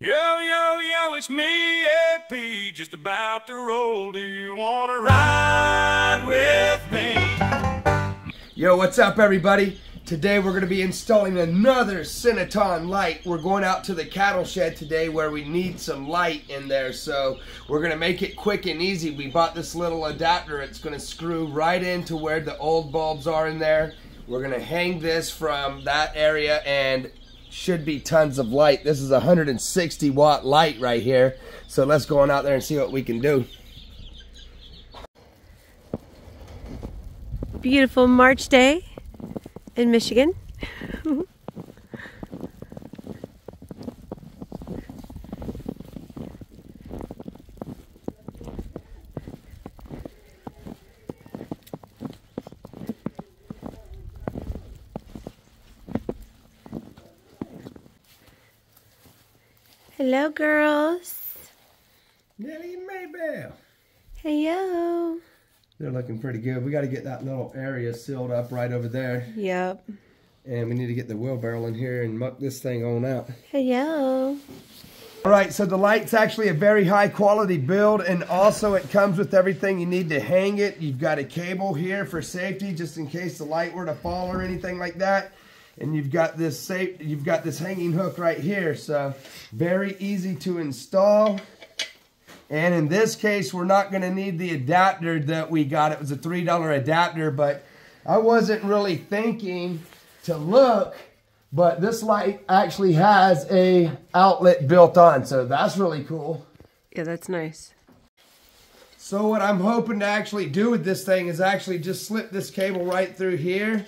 Yo, yo, yo, it's me, AP, just about to roll. Do you want to ride with me? Yo, what's up, everybody? Today we're going to be installing another Cinoton light. We're going out to the cattle shed today where we need some light in there. So we're going to make it quick and easy. We bought this little adapter. It's going to screw right into where the old bulbs are in there. We're going to hang this from that area and should be tons of light. This is a 160 watt light right here. So let's go on out there and see what we can do. Beautiful March day in Michigan. Hello, girls. Nelly and Maybell. Hey, yo. They're looking pretty good. We got to get that little area sealed up right over there. Yep. And we need to get the wheelbarrow in here and muck this thing on out. Hey, yo. All right, so the light's actually a very high quality build and also it comes with everything you need to hang it. You've got a cable here for safety just in case the light were to fall or anything like that. And you've got this safe, you've got this hanging hook right here. So very easy to install. And in this case, we're not gonna need the adapter that we got. It was a $3 adapter, but I wasn't really thinking to look, but this light actually has a outlet built on. So that's really cool. Yeah, that's nice. So what I'm hoping to actually do with this thing is actually just slip this cable right through here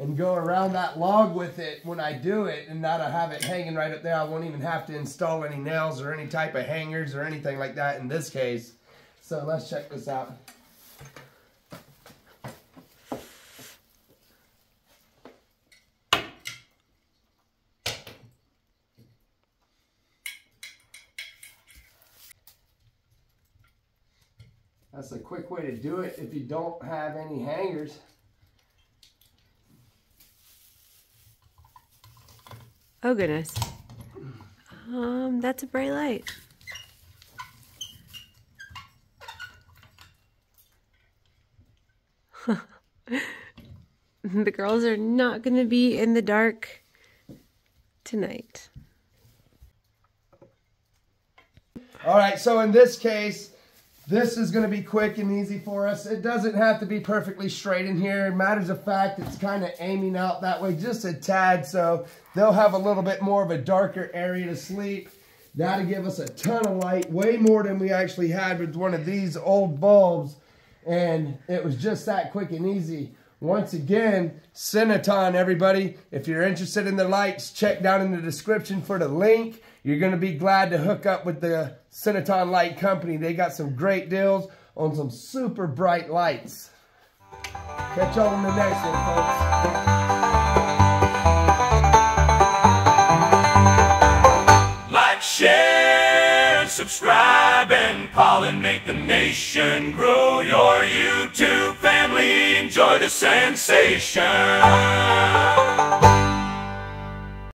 and go around that log with it when I do it and not have it hanging right up there. I won't even have to install any nails or any type of hangers or anything like that in this case. So let's check this out. That's a quick way to do it if you don't have any hangers. Oh, goodness. Um, that's a bright light. the girls are not going to be in the dark tonight. All right, so in this case, this is going to be quick and easy for us. It doesn't have to be perfectly straight in here. Matters of fact, it's kind of aiming out that way just a tad, so they'll have a little bit more of a darker area to sleep. That'll give us a ton of light, way more than we actually had with one of these old bulbs. And it was just that quick and easy. Once again, Cinoton, everybody. If you're interested in the lights, check down in the description for the link. You're going to be glad to hook up with the Cinoton Light Company. They got some great deals on some super bright lights. Catch y'all in the next one, folks. Like, share, subscribe, and pollinate the nation. Grow your YouTube family. Enjoy the sensation.